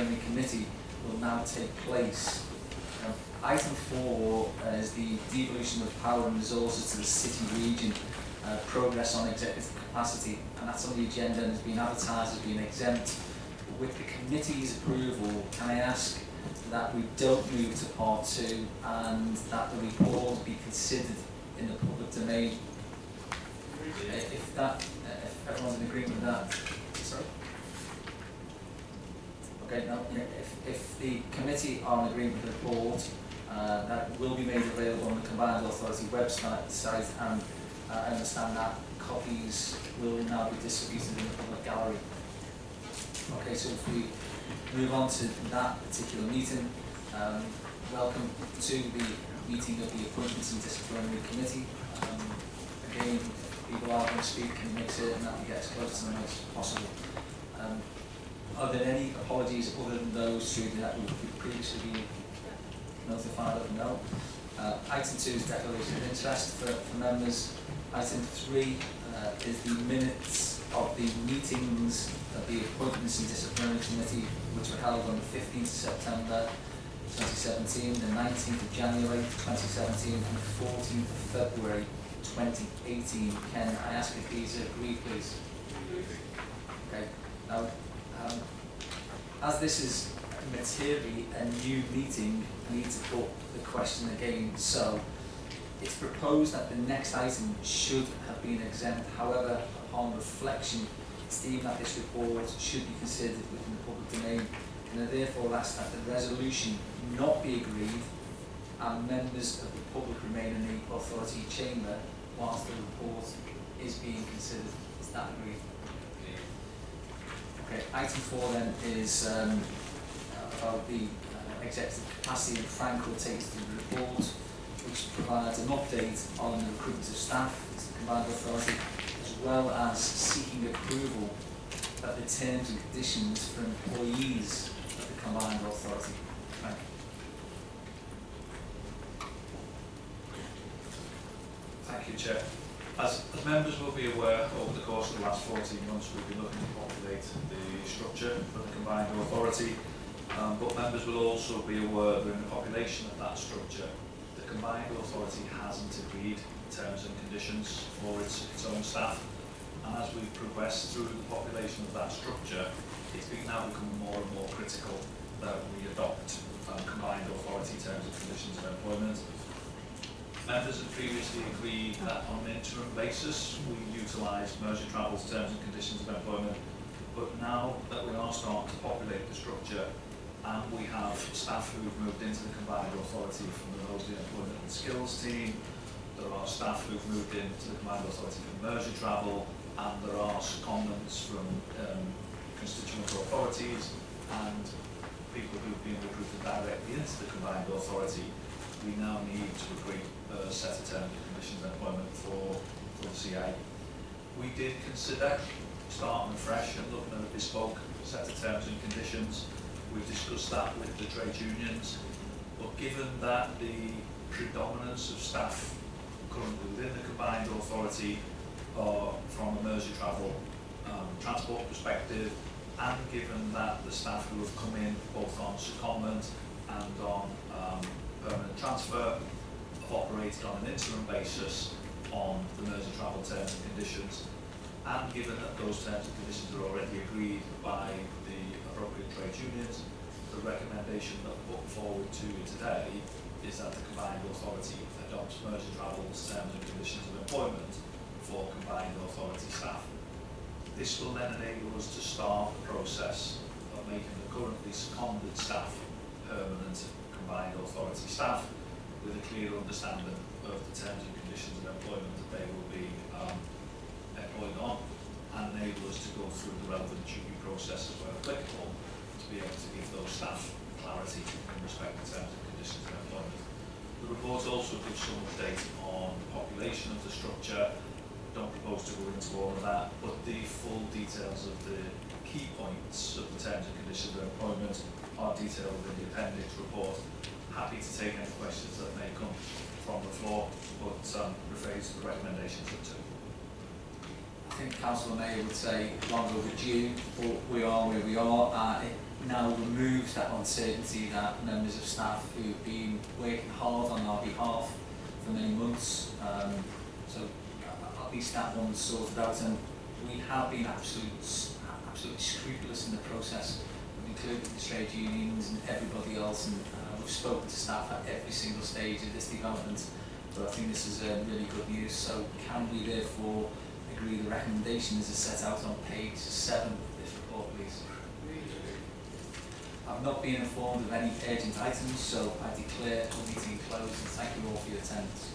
Disciplinary Committee will now take place. Item four uh, is the devolution of power and resources to the city region, uh, progress on executive capacity, and that's on the agenda and has been advertised as being exempt. With the committee's approval, can I ask that we don't move to part two and that the report be considered in the public domain? Uh, If that, uh, if everyone's in agreement with that, no, yeah, if, if the committee are in agreement with the board, uh, that will be made available on the Combined Authority website site, and uh, I understand that copies will now be distributed in the public gallery. Okay, so if we move on to that particular meeting, um, welcome to the meeting of the Appointments and Disciplinary Committee. Um, again, people are going to speak, can make certain that we get as close to them as possible. Um, are there any apologies other than those that we've previously been notified of? No. Uh, item two is declaration of interest for, for members. Item three uh, is the minutes of the meetings of the Appointments and Disciplinary Committee, which were held on the 15th of September 2017, the 19th of January 2017, and the 14th of February 2018. Ken, I ask if these are agreed, please. Okay. Now, um, as this is materially a new meeting, I need to put the question again. So, it's proposed that the next item should have been exempt. However, upon reflection, it's deemed that this report should be considered within the public domain, and I therefore ask that the resolution not be agreed and members of the public remain in the authority chamber whilst the report is being considered. Is that agreed? Item four then is um, about the uh, executive capacity, and Frank will take us the report, which provides an update on the recruitment of staff to the combined authority, as well as seeking approval of the terms and conditions for employees of the combined authority. Frank. Thank you, Chair. As, as members will be aware, over the course of the last 14 months, we've been looking to populate the for the combined authority, um, but members will also be aware that in the population of that structure, the combined authority hasn't agreed terms and conditions for its, its own staff. And as we progress through the population of that structure, it's been now becoming more and more critical that we adopt um, combined authority terms and conditions of employment. Members have previously agreed that on an interim basis we utilise Merseytravel's terms and conditions of employment, but now that we are starting to populate the structure and we have staff who have moved into the combined authority from the Mosley Employment and Skills team, there are staff who've moved into the combined authority from Merseytravel, and there are secondments from um, constituent authorities and people who've been recruited directly into the combined authority. We now need to agree a set of terms and conditions of employment for, for the CA. We did consider starting fresh and looking at a bespoke set of terms and conditions. We've discussed that with the trade unions, but given that the predominance of staff currently within the combined authority are from a Mersey travel um, transport perspective, and given that the staff who have come in both on secondment and on um, permanent transfer have operated on an interim basis on the Mersey travel terms and conditions, and given that those terms and conditions are already agreed by the appropriate trade unions, the recommendation that put forward to you today is that the combined authority adopts Mersey travel's terms and conditions of employment for combined authority staff. This will then enable us to start the process of making the currently seconded staff permanent combined authority staff with a clear understanding of the terms and conditions of employment that they will be um, employed on and enable us to go through the relevant TUPE processes where applicable to be able to give those staff clarity in respect to terms and conditions of employment. The report also gives some update on the population of the structure, don't propose to go into all of that, but the full details of the key points of the terms and conditions of employment are detailed in the appendix report. Happy to take any questions that may come from the floor, but um, to the recommendations of two. Think Councillor Mayor would say long overdue, but we are where we are. Uh, now removes that uncertainty that members of staff who've been working hard on our behalf for many months, um, so uh, at least that one's sorted out and we have been absolute, absolutely scrupulous in the process. We've the trade unions and everybody else and uh, we've spoken to staff at every single stage of this development. But I think this is uh, really good news. So can we therefore agree the recommendation as set out on page seven of this report, please? I've not been informed of any urgent items, so I declare the meeting closed and thank you all for your attendance.